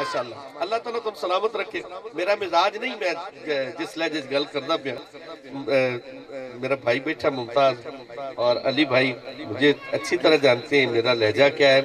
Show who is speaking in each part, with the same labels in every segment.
Speaker 1: माशाल्लाह। अल्लाह ताला तुम सलामत रखे। मेरा मिजाज नहीं मैं जिस गल मेरा भाई बैठा मुमताज़, और अली भाई, मुझे अच्छी तरह जानते हैं, मेरा लहजा क्या है,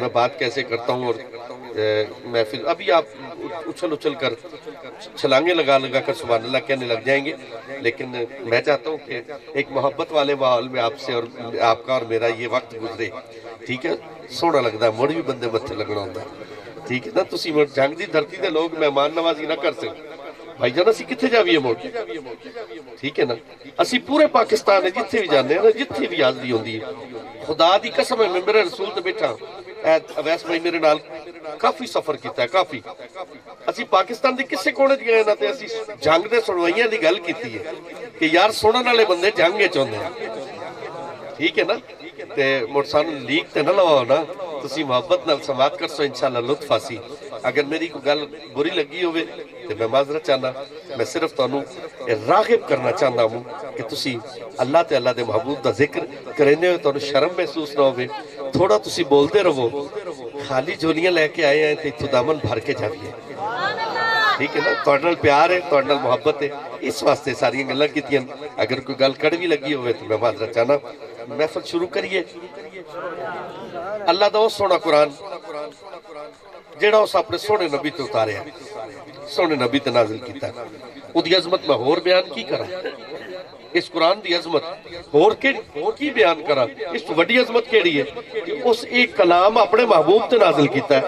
Speaker 1: मैं बात कैसे करता हूँ, और महफिल अभी आप उछल उछल कर छलांगे लगा लगा कर सुबह अल्लाह कहने लग जाएँगे। लेकिन मैं चाहता हूँ कि एक मोहब्बत वाले माहौल में आपसे और आपका और मेरा ये वक्त गुजरे। ठीक है? सोहना लगता है, मुड़ भी बंदे मत्थे लगना ਠੀਕ ਹੈ। ਨਾ ਤੁਸੀਂ ਜੰਗ ਦੀ ਧਰਤੀ ਦੇ ਲੋਕ ਮਹਿਮਾਨ ਨਵਾਜ਼ੀ ਨਾ ਕਰ ਸਕਦੇ ਭਾਈ ਜਾਨ, ਅਸੀਂ ਕਿੱਥੇ ਜਾਵੀਏ ਮੋੜ ਠੀਕ ਹੈ ਨਾ? ਅਸੀਂ ਪੂਰੇ ਪਾਕਿਸਤਾਨ ਦੇ ਜਿੱਥੇ ਵੀ ਜਾਂਦੇ ਹਾਂ ਜਿੱਥੇ ਵੀ ਆਜ਼ਦੀ ਹੁੰਦੀ ਹੈ। ਖੁਦਾ ਦੀ ਕਸਮ ਹੈ, ਮੈਂ ਰਸੂਲ ਤੇ ਬੈਠਾ। ਐ ਅਵੈਸ ਭਾਈ ਮੇਰੇ ਨਾਲ ਕਾਫੀ ਸਫ਼ਰ ਕੀਤਾ ਕਾਫੀ। ਅਸੀਂ ਪਾਕਿਸਤਾਨ ਦੇ ਕਿਸੇ ਕੋਨੇ 'ਚ ਨਾ ਤੇ ਅਸੀਂ ਜੰਗ ਦੇ ਸੁਣਵਾਈਆਂ ਦੀ ਗੱਲ ਕੀਤੀ ਹੈ ਕਿ ਯਾਰ ਸੁਣਨ ਵਾਲੇ ਬੰਦੇ ਜੰਗ 'ਚ ਠੀਕ ਹੈ ਨਾ? ਤੇ ਮੋਟਰ ਲੀਕ ਤੇ ਨਾ ਲਵਾਓ ਨਾ। ਤੁਸੀਂ ਮੁਹੱਬਤ ਨਾਲ ਸਮਾਤ ਕਰਸੋ ਇਨਸ਼ਾਅੱਲਾ ਲੁਤਫ ਆਸੀ ਅਗਰ ਮੇਰੀ ਕੋਈ ਗੱਲ ਬੁਰੀ ਲੱਗੀ ਹੋਵੇ ਤੇ ਮੈਂ ਮਾਜ਼ਰਤ ਚਾਹਨਾ ਮੈਂ ਸਿਰਫ ਤੁਹਾਨੂੰ ਇਹ ਰਾਗਿਬ ਕਰਨਾ ਚਾਹੁੰਦਾ ਹਾਂ ਕਿ ਤੁਸੀਂ ਅੱਲਾਹ ਤੇ ਅੱਲਾਹ ਦੇ ਮਹਬੂਬ ਦਾ ਜ਼ਿਕਰ ਕਰਨੇ ਹੋ ਤੁਹਾਨੂੰ ਸ਼ਰਮ ਮਹਿਸੂਸ ਨਾ ਹੋਵੇ ਥੋੜਾ ਤੁਸੀਂ ਬੋਲਦੇ ਰਹੋ ਖਾਲੀ ਝੋਲੀਆਂ ਲੈ ਕੇ ਆਏ ਆ ਤੇ ਇੱਥੋਂ ਦਾਮਨ ਭਰ ਕੇ ਜਾਵੀਏ ਠੀਕ ਹੈ ਨਾ ਤੁਹਾਡੇ ਨਾਲ ਪਿਆਰ ਹੈ ਤੁਹਾਡੇ ਨਾਲ ਮੁਹੱਬਤ ਹੈ ਇਸ ਵਾਸਤੇ ਸਾਰੀਆਂ ਗੱਲਾਂ ਕੀਤੀਆਂ ਅਗਰ ਕੋਈ ਗੱਲ ਕੜਵੀ ਲੱਗੀ ਹੋਵੇ ਤਾਂ ਮੈਂ ਮਾਜ਼ਰਤ ਚਾਹਨਾ ਮਹਿਫਲ ਸ਼ੁਰੂ ਕਰੀਏ ਅੱਲਾ ਦਾ ਉਹ ਸੋਹਣਾ ਕੁਰਾਨ ਜਿਹੜਾ ਉਸ ਆਪਣੇ ਸੋਹਣੇ ਨਬੀ ਤੇ ਉਤਾਰਿਆ ਸੋਹਣੇ ਨਬੀ ਤੇ ਨਾਜ਼ਿਲ ਕੀਤਾ ਉਹਦੀ ਅਜ਼ਮਤ ਮੈਂ ਹੋਰ ਬਿਆਨ ਕੀ ਕਰਾਂ इस कुरान की अजमत। होर के बयान करा? इस वड्डी अजमत कि उस एक कलाम अपने महबूब ते नाजिल है।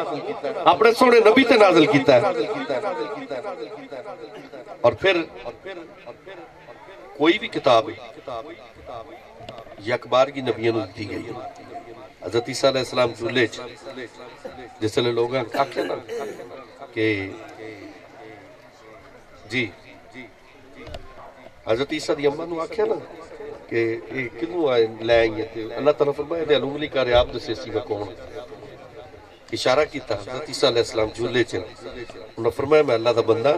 Speaker 1: अपने सोने नबी ते नाजिल किया और फिर कोई भी किताब यकबार की नबिया दी गई हज़रत ईसा चूल्हे जिसले लोग आखे ना कि जी हज़रत ईसा की अम्मा आख्या ना कि है अल्लाह तला फरमाया अलूमली कर आप दसे कौन इशारा किया हज़रत ईसा अलैहिस्सलाम झूले च उन्हें फरमाया मैं अल्लाह का बंदा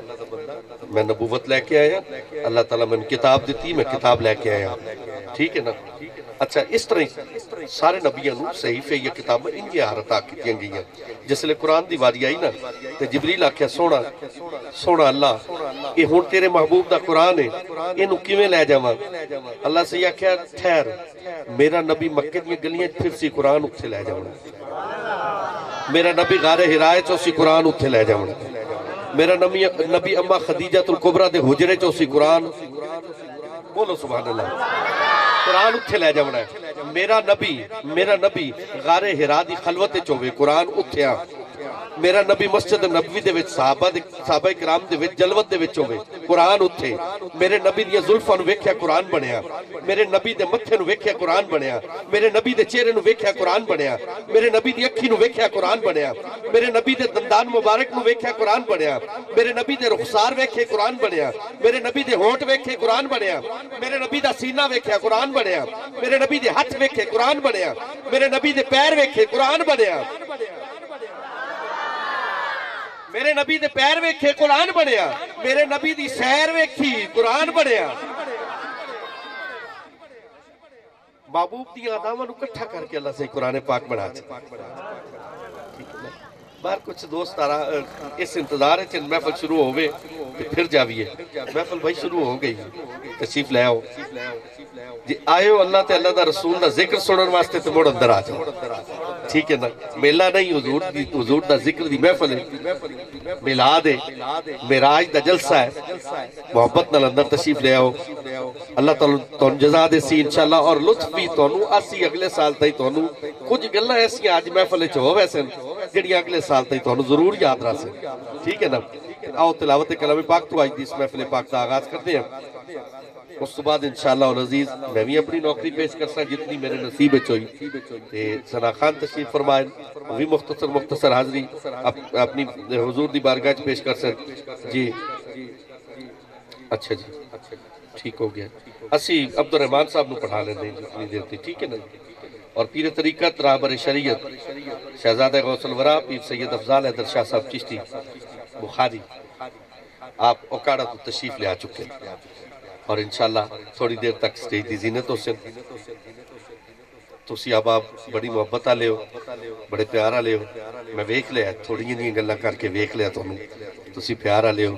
Speaker 1: मैं नबूवत लैके आया अल्लाह तला मैंने किताब दी मैं किताब लैके आया ठीक है ना अच्छा इस तरह सारे नबिया सहीफे या किताब इनकी हारत की गई जिसले कुरान की वारी आई ना तो जबरील आख्या सोना सोना अल्लाह ये हूँ तेरे महबूब का कुरान है इन कि लै जावा अल्लाह से आख्या ठहर मेरा नबी मक्के दलिया फिर सी कुरान उत्थे लै जाना मेरा नबी गारे हिराए चो कुरान उत्थे लै जाना मेरा नबी नबी अम्मा खदीजा तुल कुबरा दे हुजरे चो सी कुरान बोलो सुबह कुरान उत्थे लै जाना मेरा नबी मेरा नबी गारे हिरा दी खलवत होवे, कुरान उत्थे आ। मेरा नबी मस्जिद विच साहबा विच जलवत कुरान उत्थे मेरे नबी दी जुल्फां नु वेख्या कुरान बनया मेरे नबी मत्थे नु वेख्या कुरान बनया मेरे नबी दे चेहरे वेख्या कुरान बनया मेरे नबी दी अखी वेख्या कुरान बनया मेरे नबी दे दंदान मुबारक वेख्या कुरान बनया मेरे नबी दे रुखसार वेखे कुरान बनया मेरे नबी दे होंठ वेखे कुरान बनया मेरे नबी दा सीना वेख्या कुरान बनया मेरे नबी दे हथ वेखे कुरान बनया मेरे नबी दे पैर वेखे कुरान बनया मेरे नबी दे पैर वेखे, कुरान बनया मेरे नबी दी सैर वेखी, कुरान बनया महबूब दी आदावां इकट्ठा करके अल्लाह से कुरान पाक बना बाहर कुछ दोस्त आ रहा इस इंतज़ार है महफल शुरू हो गए फिर जाविए। महफल भाई शुरू हो गई। तशीफ ले आओ। जी आयो अल्लाह ते अल्लाह दा रसूल दा ज़िक्र सुनने वास्ते ते मुड़ अंदर आ जाओ। ठीक है ना? मेला नहीं, हजूर हजूर का ज़िक्र दी महफल है। मिलाद है मेराज का जलसा है। मोहब्बत नाल अंदर तशरीफ़ ले आओ। अल्लाह तुम जजा दे सी इंशाल्लाह और लुत्फ भी तुहानू, असी अगले साल तई तुहानू कुछ गल्लां ऐसी अज महफल च हो वैसे जड़ियाँ अगले साल तई तुहानू ज़रूर याद रहसन ठीक है ना? आओ तिलावत कलाम पाक तो आज इस महफिल पाक का आगाज़ करते हैं। उस तो बाद इंशाल्लाह अज़ीज़ मैं भी अपनी नौकरी पेश कर सा जितनी मेरे नसीब हुई ते सना खान तशरीफ़ फरमाए भी मुख्तसर मुख्तसर हाजरी अप, अपनी हुजूर दी बारगाह पेश कर सक। जी। अच्छा जी। ठीक हो गया। असी अब्दुलरहमान साहब नु पढ़ा लेने जितनी देर थी। ठीक है ना? और पीर तरीकत राबर शरीयत शहजादा गौसल वरा पीर सैयद अफजाल हैदर शाह साहब चिश्ती बुखारी। आप ओकाड़ा तो तशरीफ ले आ चुके हैं और इंशाल्लाह थोड़ी देर तक स्टेज की जीनत हो ਤੁਸੀਂ ਆਬਾਬ ਬੜੀ ਮੁਹੱਬਤ ਵਾਲੇ ਹੋ ਬੜੇ ਪਿਆਰ ਵਾਲੇ ਹੋ ਮੈਂ ਵੇਖ ਲਿਆ ਥੋੜੀਆਂ ਜੀਆਂ ਗੱਲਾਂ ਕਰਕੇ ਵੇਖ ਲਿਆ ਤੁਹਾਨੂੰ ਤੁਸੀਂ ਪਿਆਰ ਵਾਲੇ ਹੋ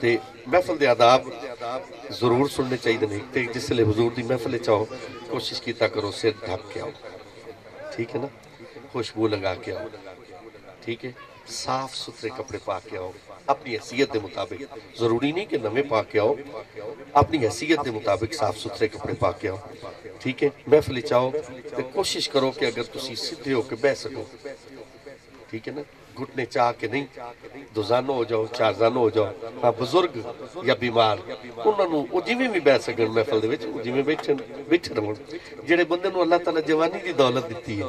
Speaker 1: ਤੇ ਮਹਿਫਲ ਦੇ ਆਦਾਬ ਜ਼ਰੂਰ ਸੁਣਨੇ ਚਾਹੀਦੇ ਨੇ ਤੇ ਜਿਸ ਲਈ ਹਜ਼ੂਰ ਦੀ ਮਹਿਫਲ ਚ ਆਓ ਕੋਸ਼ਿਸ਼ ਕੀਤਾ ਕਰੋ ਸਿਰ ਢੱਕ ਕੇ ਆਓ ਠੀਕ ਹੈ ਨਾ खुशबू लगा के आओ। ठीक है? साफ़ सुथरे कपड़े पा के आओ। अपनी हैसियत के मुताबिक। ज़रूरी नहीं कि नवे पा के आओ। अपनी हैसियत के मुताबिक साफ़ सुथरे कपड़े पा के आओ। ठीक है? महफिल चाहो तो कोशिश करो कि अगर तुम सीधे होकर बह सको। ठीक है ना? घुटने चाह के नहीं दुजानो हो जाओ चारजानो हो जाओ हाँ बुजुर्ग या बीमार उन्होंने वो जिमें भी बह सकन महफल ਦੇ ਵਿੱਚ ਜਿਵੇਂ ਬੈਠਣ ਬੈਠੇ ਰਹਿਣ ਜਿਹੜੇ ਬੰਦੇ ਨੂੰ ਅੱਲਾਹ ਤਾਲਾ ਜਵਾਨੀ ਦੀ ਦੌਲਤ ਦਿੱਤੀ ਹੈ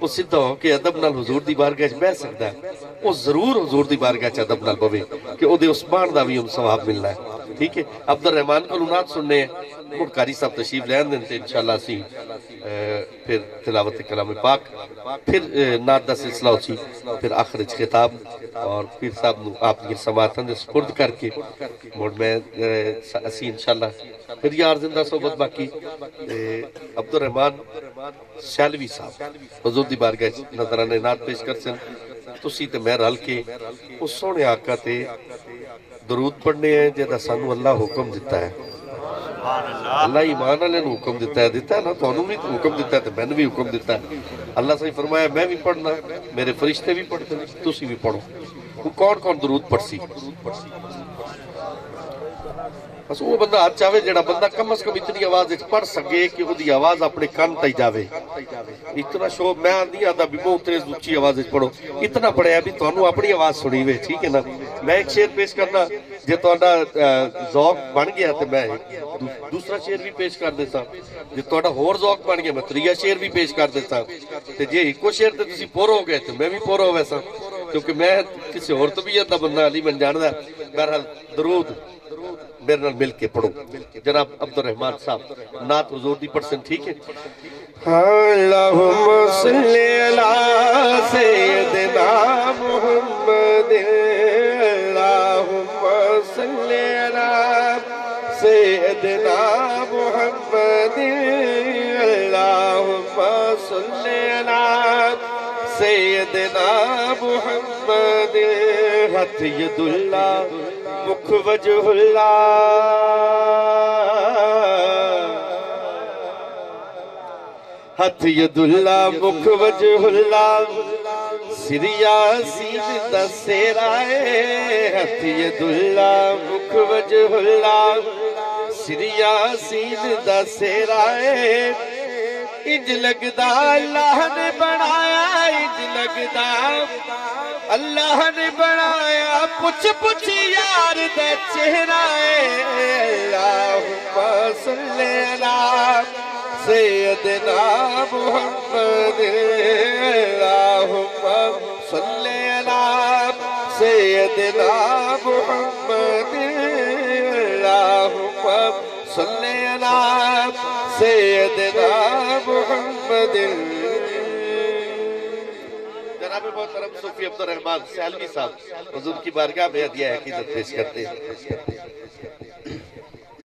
Speaker 1: ਉਹ ਸਿੱਧਾ ਹੋ ਕੇ ਅਦਬ ਨਾਲ ਹਜ਼ੂਰ ਦੀ ਬਾਰਗਾਹ 'ਚ ਬਹਿ ਸਕਦਾ ਹੈ ਉਹ ਜ਼ਰੂਰ ਹਜ਼ੂਰ ਦੀ ਬਾਰਗਾਹ 'ਚ ਅਦਬ ਨਾਲ ਬਵੇ ਕਿ ਉਹਦੇ ਉਸ ਬਾਣ ਦਾ ਵੀ ਉਹਨੂੰ ਸਵਾਬ ਮਿਲਣਾ ਹੈ ਠੀਕ ਹੈ ਅਬਦੁਰ ਰਹਿਮਾਨ ਕੋਲੋਂ ਨਾਤ ਸੁਣਨੇ कारी साहब तशीफ लैन दिन इनशाला अः, फिर तिलावत कलाम पाक, फिर नाथ का सिलसिला उसी, फिर आखिर खिताब, और फिर साहब आपके समर्थन सपुरद करके मुड़ मैं असि इनशाला फिर यार ज़िंदा सोबत बाकी अब्दुल रहमान शैलवी साहब, हजूर की नज़र ने नाथ पेश कर सन तुम मैं रल के उस सोने आका दरूद पढ़ने जो सू अला हुक्म दिता है। ਅੱਲਾ ਈਮਾਨ ਵਾਲਿਆਂ ਨੂੰ ਹੁਕਮ ਦਿੱਤਾ ਹੈ ਦਿੱਤਾ ਨਾ ਤੁਹਾਨੂੰ ਵੀ ਹੁਕਮ ਦਿੱਤਾ ਤੇ ਮੈਨੂੰ ਵੀ ਹੁਕਮ ਦਿੱਤਾ ਅੱਲਾ ਸਹੀ ਫਰਮਾਇਆ ਮੈਂ ਵੀ ਪੜਨਾ ਮੇਰੇ ਫਰਿਸ਼ਤੇ ਵੀ ਪੜਦੇ ਨੇ ਤੁਸੀਂ ਵੀ ਪੜੋ ਹੁਣ ਕੌਣ ਕੌਣ ਦਰੂਦ ਪੜਸੀ ਬਸ ਉਹ ਬੰਦਾ ਹੱਥ ਚਾਵੇ ਜਿਹੜਾ ਬੰਦਾ ਕਮ ਸ ਕਮ ਇਤਨੀ ਆਵਾਜ਼ ਵਿੱਚ ਪੜ ਸਕੇ ਕਿ ਉਹਦੀ ਆਵਾਜ਼ ਆਪਣੇ ਕੰਨ ਤੱਕ ਜਾਵੇ ਇਤਨਾ ਸ਼ੋਭ ਮੈਂ ਆਂਦੀ ਆਦਾ ਵੀ ਬਹੁਤ ਤੇਜ਼ ਉੱਚੀ ਆਵਾਜ਼ ਵਿੱਚ ਪੜੋ ਇਤਨਾ ਪੜਿਆ ਵੀ ਤੁਹਾਨੂੰ ਆਪਣੀ ਆਵਾਜ਼ ਸੁਣੀ ਵੇ ਠੀਕ ਹੈ ਨਾ ਮੈਂ ਇੱਕ ਸ਼ੇਰ ਪੇਸ਼ ਕਰਦਾ ਜੇ ਤੁਹਾਡਾ ਜ਼ੌਕ ਬਣ ਗਿਆ ਤੇ ਮੈਂ ਦੂਸਰਾ ਸ਼ੇਰ ਵੀ ਪੇਸ਼ ਕਰ ਦੇਸਾਂ ਜੇ ਤੁਹਾਡਾ ਹੋਰ ਜ਼ੌਕ ਬਣ ਗਿਆ, ਮੈਂ ਤੀਜਾ ਸ਼ੇਰ ਵੀ ਪੇਸ਼ ਕਰ ਦੇਸਾਂ ਤੇ ਜੇ ਇੱਕੋ ਸ਼ੇਰ ਤੇ ਤੁਸੀਂ ਪੋਰ ਹੋ ਗਏ ਤੇ ਮੈਂ ਵੀ ਪੋਰ ਹੋ ਵੈਸਾਂ ਕਿਉਂਕਿ ਮੈਂ ਕਿਸੇ ਹੋਰ ਤਬੀਅਤ ਦਾ ਬੰਦਾ ਨਹੀਂ ਬਣ ਜਾਣਦਾ। ਬਹਰਹਾਲ, ਦਰੂਦ, ਮੇਰੇ ਨਾਲ ਮਿਲ ਕੇ ਪੜੋ ਜਨਾਬ ਅਬਦੁਰ ਰਹਿਮਾਨ ਸਾਹਿਬ, ਨਾਤ ਹਜ਼ੂਰ ਦੀ ਪਰਸਨ ਠੀਕ ਹੈ? ठीक है
Speaker 2: अल्लाहुम्मा सल्ली अला सय्यिदना मुहम्मद अल्लाहुम्मा सल्ली अला सय्यिदना मुहम्मद अल्लाहुम्मा सल्ली अला सय्यिदना मुहम्मद हथ यदुल्ला मुख वजहुल्ला हथ यदुल्ला मुख वजहुल्ला सिरिया सीन दसेरा हथ यदुल्ला मुख वजहुल्ला सिरिया सीन दसेरा इंज लगदा अल्लाह ने बनाया इंज अल्लाह ने बनाया पुछ पुछ यार अला सैयदना मुहम्मद, अल्लाहुम्मा सल्ली अला सैयदना मुहम्मद, अल्लाहुम्मा सल्ली अला सैयदना मुहम्मद।
Speaker 1: जनाब मोहतरम सूफी अब्दुल रहमान सैलवी साहब, हुजूर की बारगाह में हदिया हकीकत पेश करते हैं।